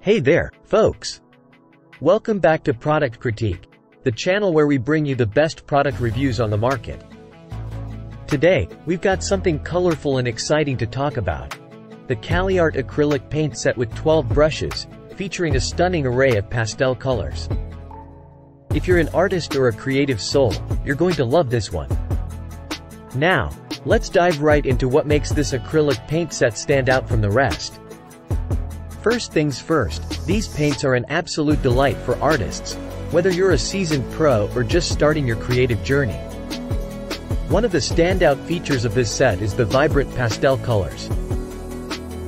Hey there, folks! Welcome back to Product Critique, the channel where we bring you the best product reviews on the market. Today, we've got something colorful and exciting to talk about. The CaliArt acrylic paint set with 12 brushes, featuring a stunning array of pastel colors. If you're an artist or a creative soul, you're going to love this one. Now, let's dive right into what makes this acrylic paint set stand out from the rest. First things first, these paints are an absolute delight for artists, whether you're a seasoned pro or just starting your creative journey. One of the standout features of this set is the vibrant pastel colors.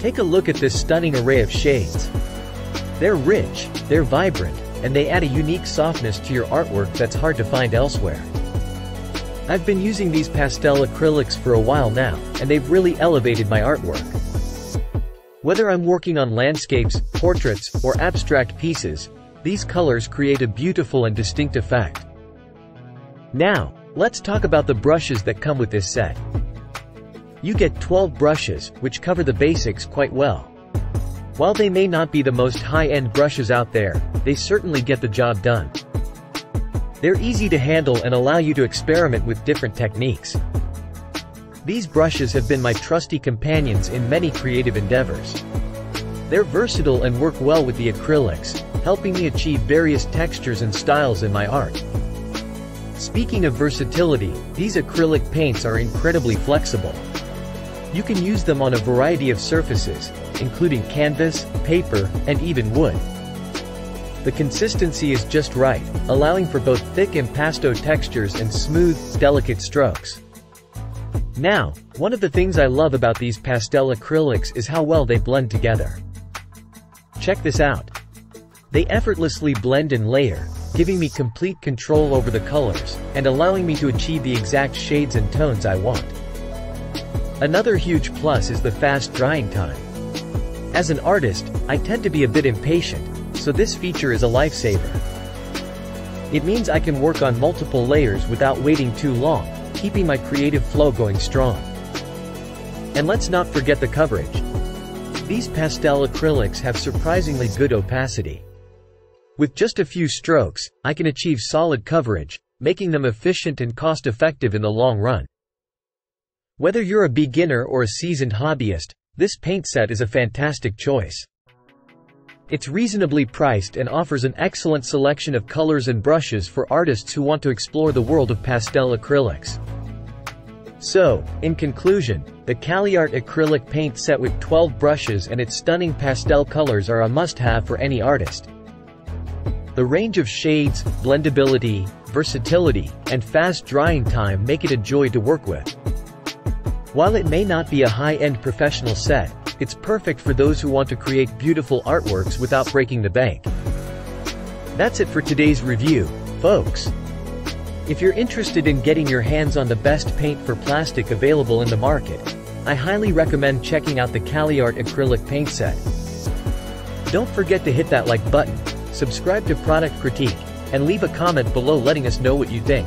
Take a look at this stunning array of shades. They're rich, they're vibrant, and they add a unique softness to your artwork that's hard to find elsewhere. I've been using these pastel acrylics for a while now, and they've really elevated my artwork. Whether I'm working on landscapes, portraits, or abstract pieces, these colors create a beautiful and distinct effect. Now, let's talk about the brushes that come with this set. You get 12 brushes, which cover the basics quite well. While they may not be the most high-end brushes out there, they certainly get the job done. They're easy to handle and allow you to experiment with different techniques. These brushes have been my trusty companions in many creative endeavors. They're versatile and work well with the acrylics, helping me achieve various textures and styles in my art. Speaking of versatility, these acrylic paints are incredibly flexible. You can use them on a variety of surfaces, including canvas, paper, and even wood. The consistency is just right, allowing for both thick impasto textures and smooth, delicate strokes. Now, one of the things I love about these pastel acrylics is how well they blend together. Check this out. They effortlessly blend and layer, giving me complete control over the colors, and allowing me to achieve the exact shades and tones I want. Another huge plus is the fast drying time. As an artist, I tend to be a bit impatient, so this feature is a lifesaver. It means I can work on multiple layers without waiting too long, keeping my creative flow going strong. And let's not forget the coverage. These pastel acrylics have surprisingly good opacity. With just a few strokes, I can achieve solid coverage, making them efficient and cost-effective in the long run. Whether you're a beginner or a seasoned hobbyist, this paint set is a fantastic choice. It's reasonably priced and offers an excellent selection of colors and brushes for artists who want to explore the world of pastel acrylics. So, in conclusion, the CaliArt acrylic paint set with 12 brushes and its stunning pastel colors are a must-have for any artist. The range of shades, blendability, versatility, and fast drying time make it a joy to work with. While it may not be a high-end professional set, it's perfect for those who want to create beautiful artworks without breaking the bank. That's it for today's review, folks. If you're interested in getting your hands on the best paint for plastic available in the market, I highly recommend checking out the CaliArt acrylic paint set. Don't forget to hit that like button, subscribe to Product Critique, and leave a comment below letting us know what you think.